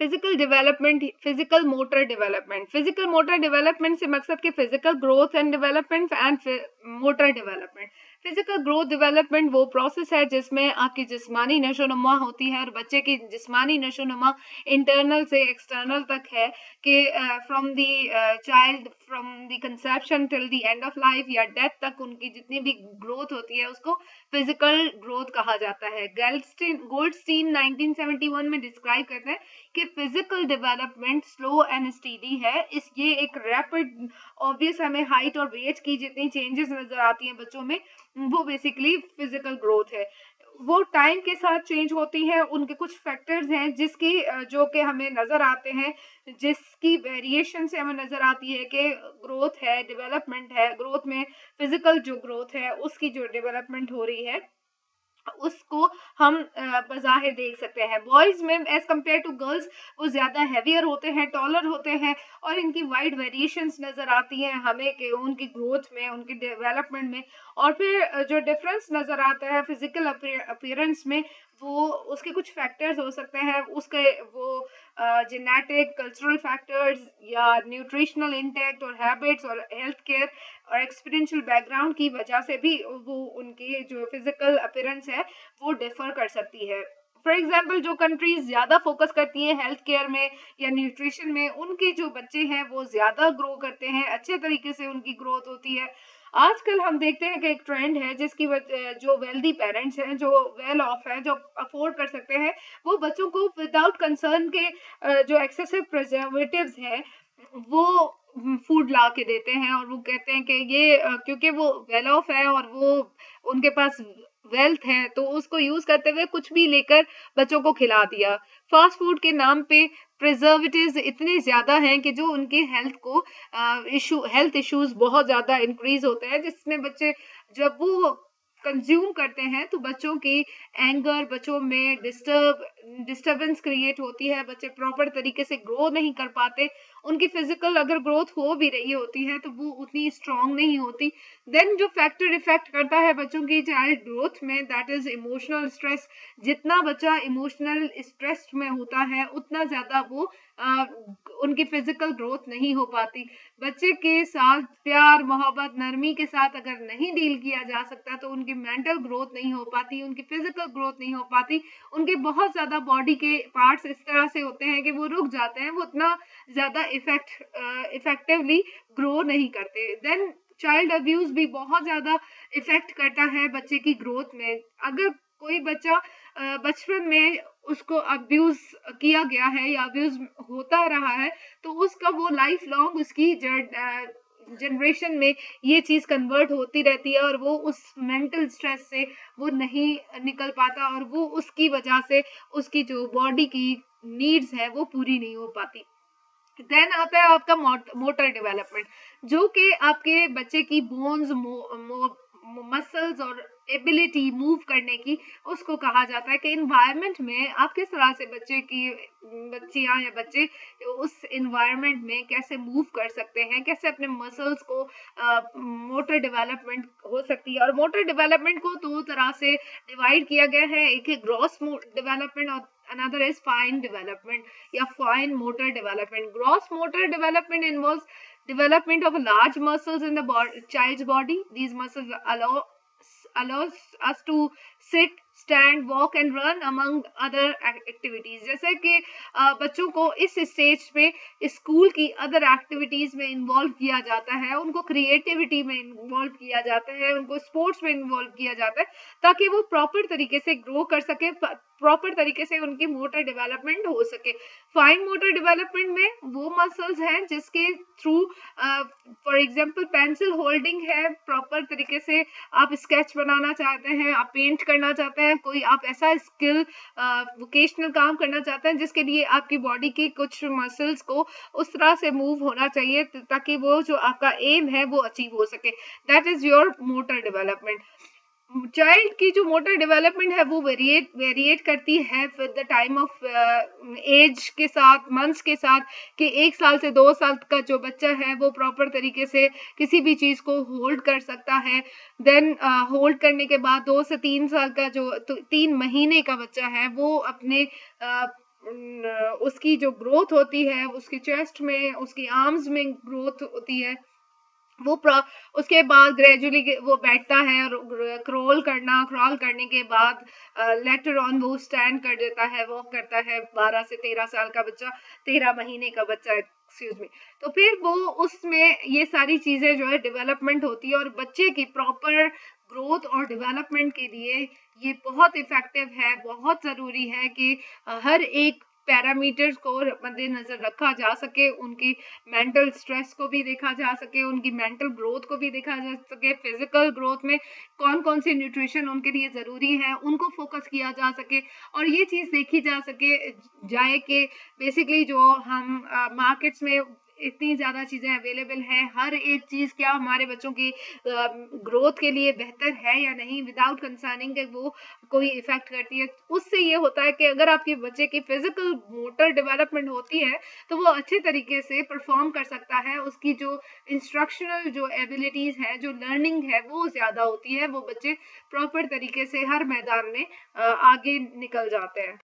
Physical development physical motor development physical motor development से मकसद के physical growth and development and motor development physical growth development वो process है जिसमें आपकी जिस्मानी नशोनुमा होती है और बच्चे की जिस्मानी नशोनुमा इंटरनल से एक्सटर्नल तक है कि from the child from the conception till the end of life या डेथ तक उनकी जितनी भी ग्रोथ होती है उसको फ़िज़िकल ग्रोथ कहा जाता है। गोल्डस्टीन गोल्डस्टीन 1971 में डिस्क्राइब करते हैं कि physical development slow and steady है। इस, ये एक रैपिड ऑब्वियस हमें हाइट और वेट की जितनी चेंजेस नज़र आती हैं बच्चों में वो बेसिकली फ़िज़िकल ग्रोथ है। वो टाइम के साथ चेंज होती है, उनके कुछ फैक्टर्स हैं जिसकी जो कि हमें नज़र आते हैं, जिसकी वेरिएशन से हमें नज़र आती है कि ग्रोथ है डेवलपमेंट है ग्रोथ में फ़िज़िकल जो ग्रोथ है, उसकी जो डेवलपमेंट हो रही है। उसको हम बज़ाहिर देख सकते हैं। बॉयज़ में एज कंपेयर टू गर्ल्स वो ज़्यादा हैवियर होते हैं टॉलर होते हैं और इनकी वाइड वेरिएशंस नज़र आती हैं हमें के उनकी ग्रोथ में, उनकी डेवलपमेंट में और फिर जो डिफरेंस नज़र आता है फ़िज़िकल अपियरेंस में वो उसके कुछ फैक्टर्स हो सकते हैं, उसके वो जेनेटिक कल्चरल फैक्टर्स या न्यूट्रिशनल इंटेक्ट और हैबिट्स और हेल्थ केयर और एक्सपीरियंशियल बैकग्राउंड की वजह से भी वो उनकी जो फ़िज़िकल अपीयरेंस है, वो डिफर कर सकती है। फॉर एग्ज़ाम्पल जो कंट्रीज़ ज़्यादा फोकस करती हैं हेल्थ केयर में या न्यूट्रिशन में, उनके जो बच्चे हैं वो ज़्यादा ग्रो करते हैं, अच्छे तरीके से उनकी ग्रोथ होती है। आजकल हम देखते हैं कि एक ट्रेंड है जिसकी जो वेल्दी पेरेंट्स हैं, जो वेल ऑफ़ है, जो अफोर्ड कर सकते हैं, वो बच्चों को विदाउट कंसर्न के जो एक्सेसिव प्रिजर्वेटिव्स हैं, वो फ़ूड ला के देते हैं और वो कहते हैं कि ये क्योंकि वो वेल ऑफ़ है और वो उनके पास वेल्थ है तो उसको यूज़ करते हुए कुछ भी लेकर बच्चों को खिला दिया। फास्ट फ़ूड के नाम पे प्रिजर्वेटिव्स इतने ज़्यादा हैं कि जो उनके हेल्थ को इशू हेल्थ इश्यूज़ बहुत ज़्यादा इंक्रीज होते हैं, जिसमें बच्चे जब वो कंज्यूम करते हैं तो बच्चों की एंगर बच्चों में डिस्टर्ब डिस्टर्बेंस क्रिएट होती है। बच्चे प्रॉपर तरीके से ग्रो नहीं कर पाते। उनकी फ़िज़िकल अगर ग्रोथ हो भी रही होती है तो वो उतनी स्ट्रांग नहीं होती। देन जो फैक्टर इफ़ेक्ट करता है बच्चों की चाइल्ड ग्रोथ में दैट इज़ इमोशनल स्ट्रेस जितना बच्चा इमोशनल स्ट्रेस में होता है, उतना ज़्यादा वो उनकी फ़िज़िकल ग्रोथ नहीं हो पाती। बच्चे के साथ प्यार, मोहब्बत, नरमी के साथ अगर नहीं डील किया जा सकता तो उनकी मेंटल ग्रोथ नहीं हो पाती, उनकी फ़िज़िकल ग्रोथ नहीं हो पाती। उनके बहुत ज़्यादा बॉडी के पार्ट्स इस तरह से होते हैं कि वो रुक जाते हैं, वो उतना ज़्यादा इफ़ेक्ट इफेक्टिवली ग्रो नहीं करते। देन चाइल्ड अब्यूज भी बहुत ज़्यादा इफ़ेक्ट करता है बच्चे की ग्रोथ में। अगर कोई बच्चा बचपन में उसको अब्यूज किया गया है या अब्यूज होता रहा है तो उसका वो लाइफ लॉन्ग उसकी जनरेशन में ये चीज़ कन्वर्ट होती रहती है और वो उस मेंटल स्ट्रेस से वो नहीं निकल पाता और वो उसकी वजह से उसकी जो बॉडी की नीड्स है वो पूरी नहीं हो पाती। देन आता है आपका मोटर डेवलपमेंट जो कि आपके बच्चे की बोन्स मसल्स और एबिलिटी मूव करने की उसको कहा जाता है कि इन्वायरमेंट में आप किस तरह से बच्चे की बच्चियाँ या बच्चे उस इन्वायरमेंट में कैसे मूव कर सकते हैं कैसे अपने मसल्स को मोटर डेवलपमेंट हो सकती है और मोटर डेवलपमेंट को दो तरह से डिवाइड किया गया है एक है ग्रॉस डेवलपमेंट और another is fine development yeah fine motor development gross motor development involves development of large muscles in the body, child's body these muscles allow allows us to sit stand walk and run among other activities जैसे कि बच्चों को इस stage पे school की other activities में involve किया जाता है, उनको क्रिएटिविटी में इन्वॉल्व किया जाता है, उनको स्पोर्ट्स में इन्वॉल्व किया जाता है, ताकि वो प्रॉपर तरीके से ग्रो कर सके प्रॉपर तरीके से उनकी मोटर डेवलपमेंट हो सके। फाइन मोटर डेवलपमेंट में वो मसल्स हैं जिसके through for example pencil holding है प्रॉपर तरीके से आप स्केच बनाना चाहते हैं, आप पेंट करना चाहते हैं, कोई आप ऐसा स्किल वोकेशनल काम करना चाहते हैं जिसके लिए आपकी बॉडी के कुछ मसल्स को उस तरह से मूव होना चाहिए ताकि वो जो आपका एम है वो अचीव हो सके। That is your motor development child की जो मोटर डेवलपमेंट है वो वेरिएट वेरिएट करती है with the time of age के साथ मंथ्स के साथ कि एक साल से दो साल का जो बच्चा है वो प्रॉपर तरीके से किसी भी चीज़ को होल्ड कर सकता है। देन होल्ड uh, करने के बाद दो से तीन साल का जो तो, तीन महीने का बच्चा है वो अपने uh, उसकी जो ग्रोथ होती है उसकी चेस्ट में उसकी आर्म्स में ग्रोथ होती है। वो उसके बाद ग्रेजुअली वो बैठता है और क्रॉल करना क्रॉल करने के बाद लेटर ऑन वो स्टैंड कर देता है वॉक करता है 12 से 13 साल का बच्चा 13 महीने का बच्चा एक्सक्यूज मी तो फिर वो उसमें ये सारी चीज़ें जो है डेवलपमेंट होती है और बच्चे की प्रॉपर ग्रोथ और डेवलपमेंट के लिए ये बहुत इफ़ेक्टिव है, बहुत ज़रूरी है कि हर एक पैरामीटर्स को मद्देनजर रखा जा सके, उनकी मेंटल स्ट्रेस को भी देखा जा सके, उनकी मेंटल ग्रोथ को भी देखा जा सके, फ़िज़िकल ग्रोथ में कौन कौन सी न्यूट्रिशन उनके लिए ज़रूरी है, उनको फोकस किया जा सके और ये चीज़ देखी जा सके, जाए कि बेसिकली जो हम मार्केट्स में इतनी ज़्यादा चीज़ें अवेलेबल हैं। हर एक चीज़ क्या हमारे बच्चों की ग्रोथ के लिए बेहतर है या नहीं विदाउट कंसर्निंग वो कोई इफ़ेक्ट करती है। उससे ये होता है कि अगर आपके बच्चे की फ़िज़िकल मोटर डेवलपमेंट होती है तो वो अच्छे तरीके से परफॉर्म कर सकता है। उसकी जो इंस्ट्रक्शनल जो एबिलिटीज़ है, जो लर्निंग है, वो ज़्यादा होती है। वो बच्चे प्रॉपर तरीके से हर मैदान में आगे निकल जाते हैं।